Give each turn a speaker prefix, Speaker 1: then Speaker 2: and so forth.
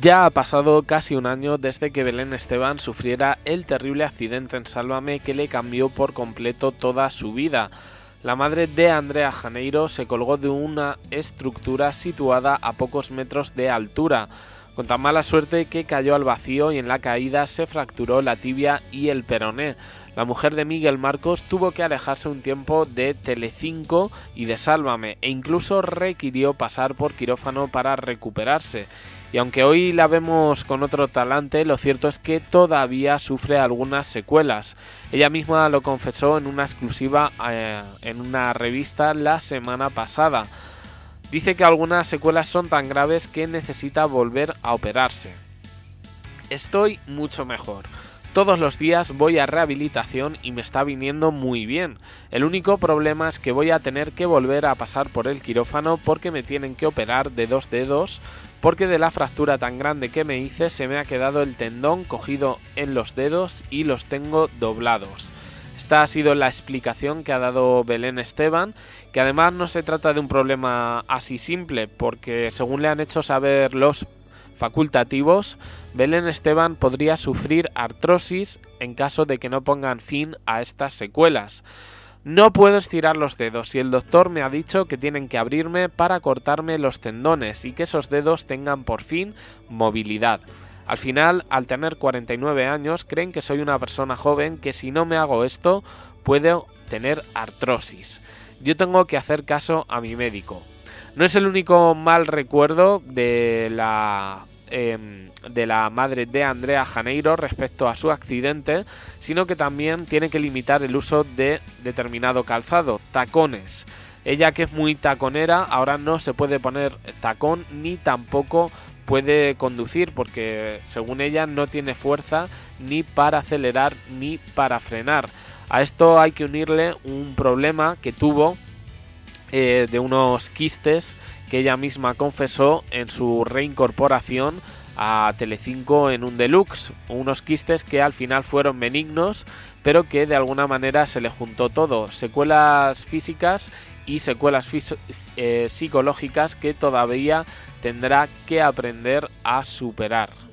Speaker 1: Ya ha pasado casi un año desde que Belén Esteban sufriera el terrible accidente en Sálvame que le cambió por completo toda su vida. La madre de Andrea Janeiro se colgó de una estructura situada a pocos metros de altura, con tan mala suerte que cayó al vacío y en la caída se fracturó la tibia y el peroné. La mujer de Miguel Marcos tuvo que alejarse un tiempo de Telecinco y de Sálvame e incluso requirió pasar por quirófano para recuperarse. Y aunque hoy la vemos con otro talante, lo cierto es que todavía sufre algunas secuelas. Ella misma lo confesó en una exclusiva eh, en una revista la semana pasada. Dice que algunas secuelas son tan graves que necesita volver a operarse. Estoy mucho mejor. Todos los días voy a rehabilitación y me está viniendo muy bien. El único problema es que voy a tener que volver a pasar por el quirófano porque me tienen que operar de dos dedos porque de la fractura tan grande que me hice se me ha quedado el tendón cogido en los dedos y los tengo doblados. Esta ha sido la explicación que ha dado Belén Esteban, que además no se trata de un problema así simple, porque según le han hecho saber los facultativos, Belén Esteban podría sufrir artrosis en caso de que no pongan fin a estas secuelas. No puedo estirar los dedos y el doctor me ha dicho que tienen que abrirme para cortarme los tendones y que esos dedos tengan por fin movilidad. Al final, al tener 49 años, creen que soy una persona joven que si no me hago esto, puedo tener artrosis. Yo tengo que hacer caso a mi médico. No es el único mal recuerdo de la Em, de la madre de Andrea Janeiro respecto a su accidente, sino que también tiene que limitar el uso de determinado calzado, tacones. Ella que es muy taconera, ahora no se puede poner tacón ni tampoco puede conducir porque según ella no tiene fuerza ni para acelerar ni para frenar. A esto hay que unirle un problema que tuvo eh, de unos quistes que ella misma confesó en su reincorporación a Telecinco en un deluxe, unos quistes que al final fueron benignos, pero que de alguna manera se le juntó todo, secuelas físicas y secuelas eh, psicológicas que todavía tendrá que aprender a superar.